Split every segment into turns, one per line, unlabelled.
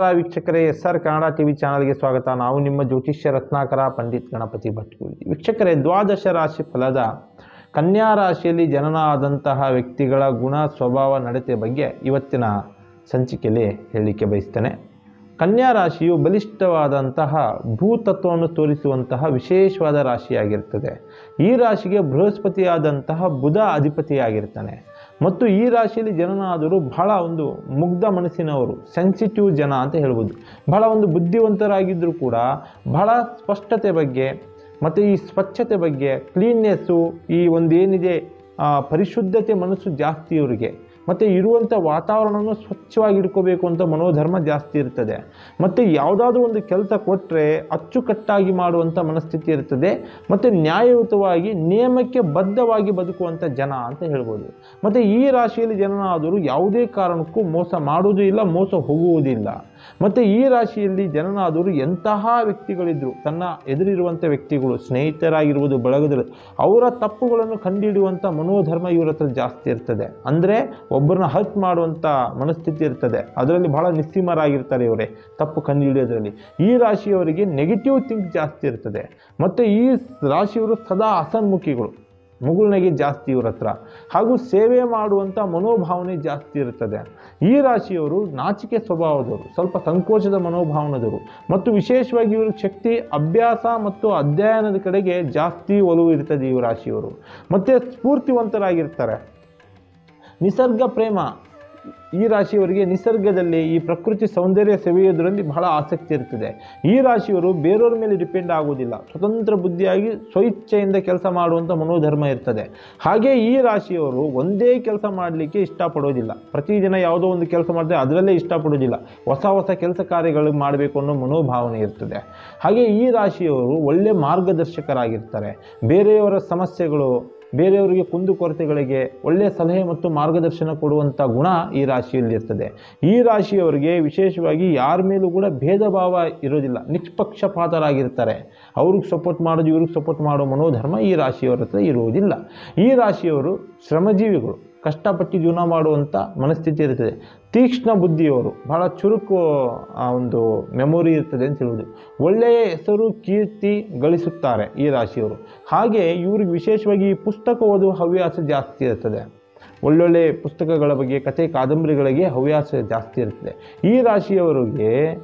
ವೀಕ್ಷಕರೇ S R Kannada TV ಚಾನಲ್ಗೆ ಸ್ವಾಗತ. ನಾವು ನಿಮ್ಮ ಜ್ಯೋತಿಷ್ಯ ರತ್ನಾಕರ ಪಂಡಿತ್ ಗಣಪತಿ ಭಟ್ ವೀಕ್ಷಕರೇ, ದ್ವಾದಶ ರಾಶಿ ಫಲದ ಕನ್ಯಾ ರಾಶಿಯಲ್ಲಿ ಜನನ ಆದಂತಹ ವ್ಯಕ್ತಿಗಳ ಗುಣ ಸ್ವಭಾವ ನಡತೆ ಬಗ್ಗೆ ಇವತ್ತಿನ ಸಂಚಿಕೆಯಲ್ಲಿ ಹೇಳಲಿಕ್ಕೆ ಬಯಸ್ತೇನೆ. ಕನ್ಯಾ ರಾಶಿಯು ಬಲಿಷ್ಠವಾದಂತಹ ಭೂತತ್ವವನ್ನು ತೋರಿಸುವಂತಹ ವಿಶೇಷವಾದ ರಾಶಿಯಾಗಿರ್ತದೆ. ಈ ರಾಶಿಗೆ ಬೃಹಸ್ಪತಿಯಾದಂತಹ ಬುಧ ಅಧಿಪತಿಯಾಗಿರ್ತಾನೆ. ಮತ್ತು ಈ ರಾಶಿಯಲ್ಲಿ ಜನನಾದರೂ ಬಹಳ ಒಂದು ಮುಗ್ಧ ಮನಸ್ಸಿನವರು ಸೆನ್ಸಿಟಿವ್ ಜನ ಅಂತ ಹೇಳ್ಬೋದು. ಬಹಳ ಒಂದು ಬುದ್ಧಿವಂತರಾಗಿದ್ದರೂ ಕೂಡ ಬಹಳ ಸ್ಪಷ್ಟತೆ ಬಗ್ಗೆ ಮತ್ತು ಈ ಸ್ವಚ್ಛತೆ ಬಗ್ಗೆ ಕ್ಲೀನ್ನೆಸ್ಸು ಈ ಒಂದು ಏನಿದೆ ಪರಿಶುದ್ಧತೆ ಮನಸ್ಸು ಜಾಸ್ತಿ ಇವರಿಗೆ ಮತ್ತು ಇರುವಂಥ ವಾತಾವರಣವನ್ನು ಸ್ವಚ್ಛವಾಗಿ ಇಟ್ಕೋಬೇಕು ಅಂತ ಮನೋಧರ್ಮ ಜಾಸ್ತಿ ಇರ್ತದೆ. ಮತ್ತು ಯಾವುದಾದ್ರೂ ಒಂದು ಕೆಲಸ ಕೊಟ್ಟರೆ ಅಚ್ಚುಕಟ್ಟಾಗಿ ಮಾಡುವಂಥ ಮನಸ್ಥಿತಿ ಇರ್ತದೆ. ಮತ್ತು ನ್ಯಾಯಯುತವಾಗಿ, ನಿಯಮಕ್ಕೆ ಬದ್ಧವಾಗಿ ಬದುಕುವಂಥ ಜನ ಅಂತ ಹೇಳ್ಬೋದು. ಮತ್ತು ಈ ರಾಶಿಯಲ್ಲಿ ಜನನಾದರೂ ಯಾವುದೇ ಕಾರಣಕ್ಕೂ ಮೋಸ ಮಾಡುವುದೂ ಇಲ್ಲ, ಮೋಸ ಹೋಗುವುದಿಲ್ಲ. ಮತ್ತು ಈ ರಾಶಿಯಲ್ಲಿ ಜನನಾದರೂ ಎಂತಹ ವ್ಯಕ್ತಿಗಳಿದ್ರು, ತನ್ನ ಎದುರಿರುವಂಥ ವ್ಯಕ್ತಿಗಳು, ಸ್ನೇಹಿತರಾಗಿರ್ಬೋದು ಬಳಗದರು ಅವರ ತಪ್ಪುಗಳನ್ನು ಕಂಡುಹಿಡಿಯುವಂಥ ಮನೋಧರ್ಮ ಇವರ ಹತ್ರ ಜಾಸ್ತಿ ಇರ್ತದೆ. ಅಂದರೆ ಒಬ್ಬರನ್ನ ಹರ್ಟ್ ಮಾಡುವಂಥ ಮನಸ್ಥಿತಿ ಇರ್ತದೆ. ಅದರಲ್ಲಿ ಬಹಳ ನಿಸ್ಸೀಮರಾಗಿರ್ತಾರೆ ಇವರೇ. ತಪ್ಪು ಕಂಡುಹಿಡಿಯೋದ್ರಲ್ಲಿ ಈ ರಾಶಿಯವರಿಗೆ ನೆಗೆಟಿವ್ ಥಿಂಕ್ ಜಾಸ್ತಿ ಇರ್ತದೆ. ಮತ್ತು ಈ ರಾಶಿಯವರು ಸದಾ ಅಸನ್ಮುಖಿಗಳು. ಮುಗುಳ್ನಗೆ ಜಾಸ್ತಿ ಇವ್ರ ಹತ್ರ. ಹಾಗೂ ಸೇವೆ ಮಾಡುವಂಥ ಮನೋಭಾವನೆ ಜಾಸ್ತಿ ಇರ್ತದೆ. ಈ ರಾಶಿಯವರು ನಾಚಿಕೆ ಸ್ವಭಾವದವರು, ಸ್ವಲ್ಪ ಸಂಕೋಚದ ಮನೋಭಾವನದವರು. ಮತ್ತು ವಿಶೇಷವಾಗಿ ಇವರು ಶಕ್ತಿ, ಅಭ್ಯಾಸ ಮತ್ತು ಅಧ್ಯಯನದ ಕಡೆಗೆ ಜಾಸ್ತಿ ಒಲವು ಇರ್ತದೆ ಈ ರಾಶಿಯವರು. ಮತ್ತು ಸ್ಫೂರ್ತಿವಂತರಾಗಿರ್ತಾರೆ. ನಿಸರ್ಗ ಪ್ರೇಮ. ಈ ರಾಶಿಯವರಿಗೆ ನಿಸರ್ಗದಲ್ಲಿ ಈ ಪ್ರಕೃತಿ ಸೌಂದರ್ಯ ಸೆವೆಯೋದರಲ್ಲಿ ಬಹಳ ಆಸಕ್ತಿ ಇರ್ತದೆ ಈ ರಾಶಿಯವರು ಬೇರೆಯವ್ರ ಮೇಲೆ ಡಿಪೆಂಡ್ ಆಗುವುದಿಲ್ಲ. ಸ್ವತಂತ್ರ ಬುದ್ಧಿಯಾಗಿ ಸ್ವಇಚ್ಛೆಯಿಂದ ಕೆಲಸ ಮಾಡುವಂಥ ಮನೋಧರ್ಮ ಇರ್ತದೆ. ಹಾಗೆ ಈ ರಾಶಿಯವರು ಒಂದೇ ಕೆಲಸ ಮಾಡಲಿಕ್ಕೆ ಇಷ್ಟಪಡೋದಿಲ್ಲ ಪ್ರತಿದಿನ ಯಾವುದೋ ಒಂದು ಕೆಲಸ ಮಾಡಿದ್ರೆ ಅದರಲ್ಲೇ ಇಷ್ಟಪಡೋದಿಲ್ಲ ಹೊಸ ಹೊಸ ಕೆಲಸ ಕಾರ್ಯಗಳು ಮಾಡಬೇಕು ಅನ್ನೋ ಮನೋಭಾವನೆ ಇರ್ತದೆ. ಹಾಗೆ ಈ ರಾಶಿಯವರು ಒಳ್ಳೆ ಮಾರ್ಗದರ್ಶಕರಾಗಿರ್ತಾರೆ. ಬೇರೆಯವರ ಸಮಸ್ಯೆಗಳು ಬೇರೆಯವರಿಗೆ ಕುಂದುಕೊರತೆಗಳಿಗೆ ಒಳ್ಳೆಯ ಸಲಹೆ ಮತ್ತು ಮಾರ್ಗದರ್ಶನ ಕೊಡುವಂಥ ಗುಣ ಈ ರಾಶಿಯಲ್ಲಿ ಇರ್ತದೆ. ಈ ರಾಶಿಯವರಿಗೆ ವಿಶೇಷವಾಗಿ ಯಾರ ಮೇಲೂ ಕೂಡ ಭೇದ ಭಾವ ಇರೋದಿಲ್ಲ. ನಿಷ್ಪಕ್ಷಪಾತರಾಗಿರ್ತಾರೆ. ಅವ್ರಿಗೆ ಸಪೋರ್ಟ್ ಮಾಡೋದು, ಇವ್ರಿಗೆ ಸಪೋರ್ಟ್ ಮಾಡೋ ಮನೋಧರ್ಮ ಈ ರಾಶಿಯವರ ಹತ್ರ ಇರುವುದಿಲ್ಲ. ಈ ರಾಶಿಯವರು ಶ್ರಮಜೀವಿಗಳು. ಕಷ್ಟಪಟ್ಟು ಜೀವನ ಮಾಡುವಂಥ ಮನಸ್ಥಿತಿ ಇರ್ತದೆ. ತೀಕ್ಷ್ಣ ಬುದ್ಧಿಯವರು, ಬಹಳ ಚುರುಕು, ಆ, ಒಂದು ಮೆಮೊರಿ ಇರ್ತದೆ ಅಂತ ಹೇಳುವುದು ಒಳ್ಳೆಯ ಹೆಸರು, ಕೀರ್ತಿ ಗಳಿಸುತ್ತಾರೆ ಈ ರಾಶಿಯವರು. ಹಾಗೆ ಇವ್ರಿಗೆ ವಿಶೇಷವಾಗಿ ಪುಸ್ತಕ ಓದುವ ಹವ್ಯಾಸ ಜಾಸ್ತಿ ಇರ್ತದೆ. ಒಳ್ಳೊಳ್ಳೆ ಪುಸ್ತಕಗಳ ಬಗ್ಗೆ, ಕಥೆ, ಕಾದಂಬರಿಗಳಿಗೆ ಹವ್ಯಾಸ ಜಾಸ್ತಿ ಇರ್ತದೆ. ಈ ರಾಶಿಯವರಿಗೆ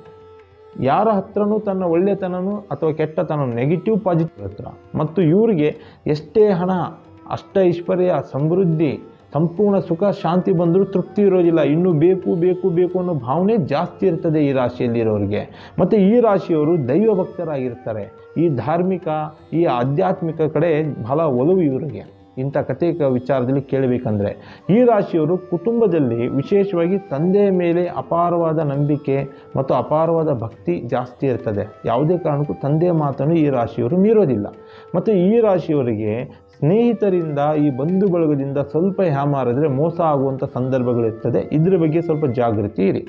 ಯಾರ ಹತ್ರನೂ ತನ್ನ ಒಳ್ಳೆತನನೂ ಅಥವಾ ಕೆಟ್ಟತನ ನೆಗೆಟಿವ್ ಪಾಸಿಟಿವ್ ಹತ್ರ ಮತ್ತು ಇವರಿಗೆ ಎಷ್ಟೇ ಹಣ, ಅಷ್ಟ ಐಶ್ವರ್ಯ, ಸಮೃದ್ಧಿ ಸಂಪೂರ್ಣ ಸುಖ, ಶಾಂತಿ ಬಂದರೂ ತೃಪ್ತಿ ಇರೋದಿಲ್ಲ. ಇನ್ನೂ ಬೇಕು ಬೇಕು ಬೇಕು ಅನ್ನೋ ಭಾವನೆ ಜಾಸ್ತಿ ಇರ್ತದೆ ಈ ರಾಶಿಯಲ್ಲಿರೋರಿಗೆ. ಮತ್ತು ಈ ರಾಶಿಯವರು ದೈವ ಭಕ್ತರಾಗಿರ್ತಾರೆ. ಈ ಧಾರ್ಮಿಕ, ಈ ಆಧ್ಯಾತ್ಮಿಕ ಕಡೆ ಬಹಳ ಒಲವು ಇವರಿಗೆ. ಇಂಥ ಕಥೆ ವಿಚಾರದಲ್ಲಿ ಕೇಳಬೇಕಂದ್ರೆ, ಈ ರಾಶಿಯವರು ಕುಟುಂಬದಲ್ಲಿ ವಿಶೇಷವಾಗಿ ತಂದೆಯ ಮೇಲೆ ಅಪಾರವಾದ ನಂಬಿಕೆ ಮತ್ತು ಅಪಾರವಾದ ಭಕ್ತಿ ಜಾಸ್ತಿ ಇರ್ತದೆ. ಯಾವುದೇ ಕಾರಣಕ್ಕೂ ತಂದೆಯ ಮಾತನ್ನು ಈ ರಾಶಿಯವರು ಮೀರೋದಿಲ್ಲ. ಮತ್ತು ಈ ರಾಶಿಯವರಿಗೆ ಸ್ನೇಹಿತರಿಂದ ಈ ಬಂಧು ಬಳಗದಿಂದ ಸ್ವಲ್ಪ ಹ್ಯಾಮಾರಿದ್ರೆ ಮೋಸ ಆಗುವಂಥ ಸಂದರ್ಭಗಳಿರ್ತದೆ. ಇದ್ರ ಬಗ್ಗೆ ಸ್ವಲ್ಪ ಜಾಗೃತಿ ಇರಿ.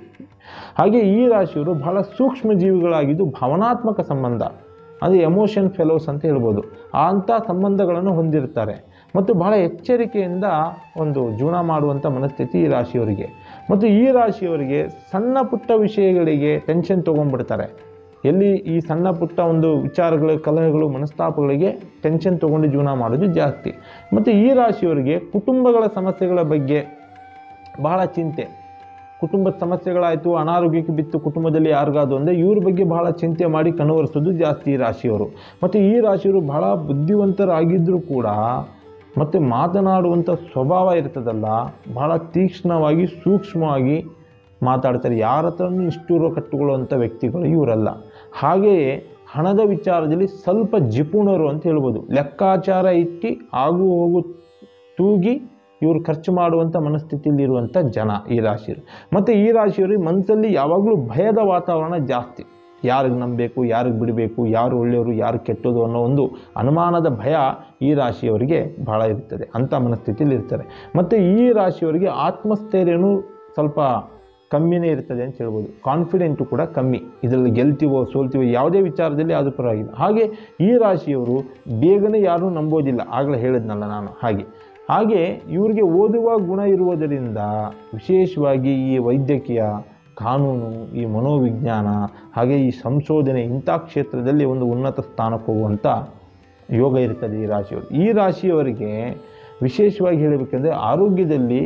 ಹಾಗೆ ಈ ರಾಶಿಯವರು ಬಹಳ ಸೂಕ್ಷ್ಮ ಜೀವಿಗಳಾಗಿದ್ದು ಭಾವನಾತ್ಮಕ ಸಂಬಂಧ, ಅದು ಎಮೋಷನ್ ಫೆಲೋಸ್ ಅಂತ ಹೇಳ್ಬೋದು. ಅಂಥ ಸಂಬಂಧಗಳನ್ನು ಹೊಂದಿರ್ತಾರೆ. ಮತ್ತು ಬಹಳ ಎಚ್ಚರಿಕೆಯಿಂದ ಒಂದು ಜೀವನ ಮಾಡುವಂಥ ಮನಸ್ಥಿತಿ ಈ ರಾಶಿಯವರಿಗೆ. ಮತ್ತು ಈ ರಾಶಿಯವರಿಗೆ ಸಣ್ಣ ಪುಟ್ಟ ವಿಷಯಗಳಿಗೆ ಟೆನ್ಷನ್ ತೊಗೊಂಡ್ಬಿಡ್ತಾರೆ. ಎಲ್ಲಿ ಈ ಸಣ್ಣ ಪುಟ್ಟ ಒಂದು ವಿಚಾರಗಳು, ಕಲಹಗಳು, ಮನಸ್ತಾಪಗಳಿಗೆ ಟೆನ್ಷನ್ ತೊಗೊಂಡು ಜೀವನ ಮಾಡೋದು ಜಾಸ್ತಿ. ಮತ್ತು ಈ ರಾಶಿಯವರಿಗೆ ಕುಟುಂಬಗಳ ಸಮಸ್ಯೆಗಳ ಬಗ್ಗೆ ಬಹಳ ಚಿಂತೆ. ಕುಟುಂಬದ ಸಮಸ್ಯೆಗಳಾಯಿತು, ಅನಾರೋಗ್ಯಕ್ಕೆ ಬಿತ್ತು ಕುಟುಂಬದಲ್ಲಿ ಯಾರಿಗಾದ್ರು ಅಂದರೆ ಇವ್ರ ಬಗ್ಗೆ ಬಹಳ ಚಿಂತೆ ಮಾಡಿ ಕಣವರಿಸೋದು ಜಾಸ್ತಿ ಈ ರಾಶಿಯವರು. ಮತ್ತು ಈ ರಾಶಿಯವರು ಬಹಳ ಬುದ್ಧಿವಂತರಾಗಿದ್ದರೂ ಕೂಡ ಮತ್ತು ಮಾತನಾಡುವಂಥ ಸ್ವಭಾವ ಇರ್ತದಲ್ಲ, ಬಹಳ ತೀಕ್ಷ್ಣವಾಗಿ, ಸೂಕ್ಷ್ಮವಾಗಿ ಮಾತಾಡ್ತಾರೆ. ಯಾರ ಹತ್ರನೂ ನಿಷ್ಠೂರ ಕಟ್ಟುಕೊಳ್ಳುವಂಥ ವ್ಯಕ್ತಿಗಳು ಇವರಲ್ಲ. ಹಾಗೆಯೇ ಹಣದ ವಿಚಾರದಲ್ಲಿ ಸ್ವಲ್ಪ ಜಿಪುಣರು ಅಂತ ಹೇಳ್ಬೋದು. ಲೆಕ್ಕಾಚಾರ ಇಟ್ಟು ಆಗು ಹೋಗು ತೂಗಿ ಇವರು ಖರ್ಚು ಮಾಡುವಂಥ ಮನಸ್ಥಿತಿಯಲ್ಲಿರುವಂಥ ಜನ ಈ ರಾಶಿಯವರು ಮತ್ತು ಈ ರಾಶಿಯವರಿಗೆ ಮನಸ್ಸಲ್ಲಿ ಯಾವಾಗಲೂ ಭಯದ ವಾತಾವರಣ ಜಾಸ್ತಿ. ಯಾರಿಗೆ ನಂಬಬೇಕು, ಯಾರಿಗೆ ಬಿಡಬೇಕು, ಯಾರು ಒಳ್ಳೆಯವರು, ಯಾರು ಕೆಟ್ಟದು ಅನ್ನೋ ಒಂದು ಅನುಮಾನದ ಭಯ ಈ ರಾಶಿಯವರಿಗೆ ಬಹಳ ಇರ್ತದೆ ಅಂಥ ಮನಸ್ಥಿತಿಯಲ್ಲಿ ಇರ್ತಾರೆ ಮತ್ತು ಈ ರಾಶಿಯವರಿಗೆ ಆತ್ಮಸ್ಥೈರ್ಯನೂ ಸ್ವಲ್ಪ ಕಮ್ಮಿನೇ ಇರ್ತದೆ ಅಂತ ಹೇಳ್ಬೋದು. ಕಾನ್ಫಿಡೆಂಟು ಕೂಡ ಕಮ್ಮಿ. ಇದರಲ್ಲಿ ಗೆಲ್ತೀವೋ ಸೋಲ್ತೀವೋ ಯಾವುದೇ ವಿಚಾರದಲ್ಲಿ ಅದು ಪರವಾಗಿಲ್ಲ. ಹಾಗೆ ಈ ರಾಶಿಯವರು ಬೇಗನೆ ಯಾರೂ ನಂಬೋದಿಲ್ಲ. ಆಗಲೇ ಹೇಳಿದ್ನಲ್ಲ ನಾನು ಹಾಗೆ. ಹಾಗೆ ಇವರಿಗೆ ಓದುವ ಗುಣ ಇರುವುದರಿಂದ ವಿಶೇಷವಾಗಿ ಈ ವೈದ್ಯಕೀಯ ಕಾನೂನು, ಈ ಮನೋವಿಜ್ಞಾನ, ಹಾಗೆ ಈ ಸಂಶೋಧನೆ ಇಂಥ ಕ್ಷೇತ್ರದಲ್ಲಿ ಒಂದು ಉನ್ನತ ಸ್ಥಾನಕ್ಕೆ ಹೋಗುವಂಥ ಯೋಗ ಇರ್ತದೆ ಈ ರಾಶಿಯವರು. ಈ ರಾಶಿಯವರಿಗೆ ವಿಶೇಷವಾಗಿ ಹೇಳಬೇಕೆಂದರೆ ಆರೋಗ್ಯದಲ್ಲಿ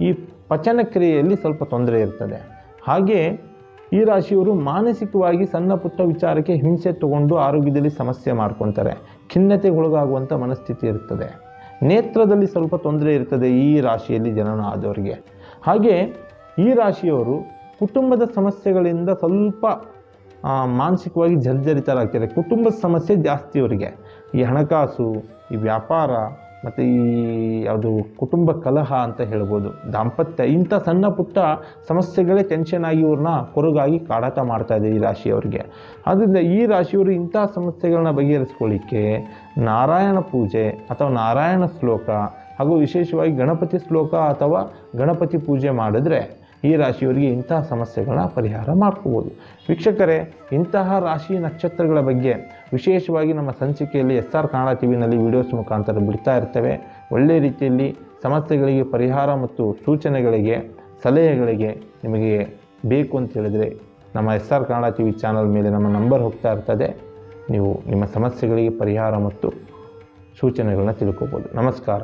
ಈ ಪಚನ ಕ್ರಿಯೆಯಲ್ಲಿ ಸ್ವಲ್ಪ ತೊಂದರೆ ಇರ್ತದೆ. ಹಾಗೆ ಈ ರಾಶಿಯವರು ಮಾನಸಿಕವಾಗಿ ಸಣ್ಣ ಪುಟ್ಟ ವಿಚಾರಕ್ಕೆ ಹಿಂಸೆ ತಗೊಂಡು ಆರೋಗ್ಯದಲ್ಲಿ ಸಮಸ್ಯೆ ಮಾಡ್ಕೊತಾರೆ. ಖಿನ್ನತೆಗೊಳಗಾಗುವಂಥ ಮನಸ್ಥಿತಿ ಇರ್ತದೆ. ನೇತ್ರದಲ್ಲಿ ಸ್ವಲ್ಪ ತೊಂದರೆ ಇರ್ತದೆ ಈ ರಾಶಿಯಲ್ಲಿ ಜನನ ಆದವರಿಗೆ. ಹಾಗೆ ಈ ರಾಶಿಯವರು ಕುಟುಂಬದ ಸಮಸ್ಯೆಗಳಿಂದ ಸ್ವಲ್ಪ ಮಾನಸಿಕವಾಗಿ ಜರ್ಜರಿತರಾಗ್ತಾರೆ. ಕುಟುಂಬದ ಸಮಸ್ಯೆ ಜಾಸ್ತಿ ಅವರಿಗೆ. ಈ ಹಣಕಾಸು, ಈ ವ್ಯಾಪಾರ ಮತ್ತು ಈ ಯಾವುದು ಕುಟುಂಬ ಕಲಹ ಅಂತ ಹೇಳ್ಬೋದು. ದಾಂಪತ್ಯ, ಇಂಥ ಸಣ್ಣ ಪುಟ್ಟ ಸಮಸ್ಯೆಗಳೇ ಟೆನ್ಷನ್ ಆಗಿ ಇವ್ರನ್ನ ಕೊರಗಾಗಿ ಕಾಡಾಟ ಮಾಡ್ತಾ ಇದೆ ಈ ರಾಶಿಯವರಿಗೆ. ಆದ್ದರಿಂದ ಈ ರಾಶಿಯವರು ಇಂಥ ಸಮಸ್ಯೆಗಳನ್ನ ಬಗೆಹರಿಸ್ಕೊಳ್ಳಿಕ್ಕೆ ನಾರಾಯಣ ಪೂಜೆ ಅಥವಾ ನಾರಾಯಣ ಶ್ಲೋಕ ಹಾಗೂ ವಿಶೇಷವಾಗಿ ಗಣಪತಿ ಶ್ಲೋಕ ಅಥವಾ ಗಣಪತಿ ಪೂಜೆ ಮಾಡಿದ್ರೆ ಈ ರಾಶಿಯವರಿಗೆ ಇಂತಹ ಸಮಸ್ಯೆಗಳನ್ನ ಪರಿಹಾರ ಮಾಡ್ಕೋಬೋದು. ವೀಕ್ಷಕರೇ, ಇಂತಹ ರಾಶಿ ನಕ್ಷತ್ರಗಳ ಬಗ್ಗೆ ವಿಶೇಷವಾಗಿ ನಮ್ಮ ಸಂಚಿಕೆಯಲ್ಲಿ ಎಸ್ ಆರ್ ಕನ್ನಡ ಟಿ ವಿನಲ್ಲಿ ವಿಡಿಯೋಸ್ ಮುಖಾಂತರ ಬಿಡ್ತಾ ಇರ್ತವೆ. ಒಳ್ಳೆಯ ರೀತಿಯಲ್ಲಿ ಸಮಸ್ಯೆಗಳಿಗೆ ಪರಿಹಾರ ಮತ್ತು ಸೂಚನೆಗಳಿಗೆ, ಸಲಹೆಗಳಿಗೆ ನಿಮಗೆ ಬೇಕು ಅಂತ ಹೇಳಿದರೆ ನಮ್ಮ S R Kannada T V channel ಮೇಲೆ ನಮ್ಮ ನಂಬರ್ ಹೋಗ್ತಾ ಇರ್ತದೆ. ನೀವು ನಿಮ್ಮ ಸಮಸ್ಯೆಗಳಿಗೆ ಪರಿಹಾರ ಮತ್ತು ಸೂಚನೆಗಳನ್ನ ತಿಳ್ಕೋಬೋದು. ನಮಸ್ಕಾರ.